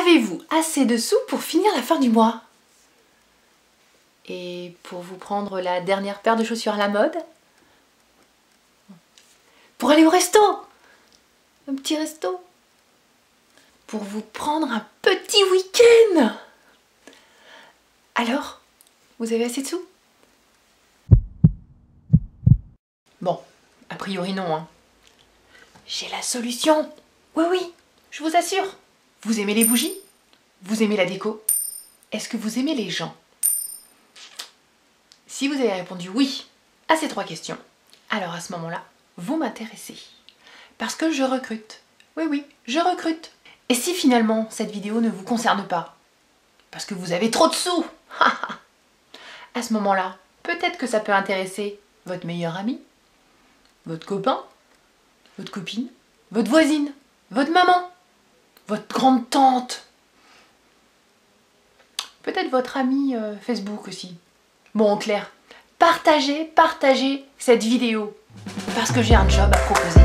Avez-vous assez de sous pour finir la fin du mois? Et pour vous prendre la dernière paire de chaussures à la mode? Pour aller au resto! Un petit resto! Pour vous prendre un petit week-end! Alors Vous avez assez de sous? Bon, a priori non. Hein. J'ai la solution. Oui, oui, je vous assure vous aimez les bougies? Vous aimez la déco? Est-ce que vous aimez les gens? Si vous avez répondu oui à ces trois questions, alors à ce moment-là, vous m'intéressez. Parce que je recrute. Oui, oui, je recrute. Et si finalement cette vidéo ne vous concerne pas Parce que vous avez trop de sous À ce moment-là, peut-être que ça peut intéresser votre meilleur ami, votre copain, votre copine, votre voisine, votre maman, votre grande tante, peut-être votre ami euh, Facebook aussi. Bon, en clair, partagez, partagez cette vidéo parce que j'ai un job à proposer.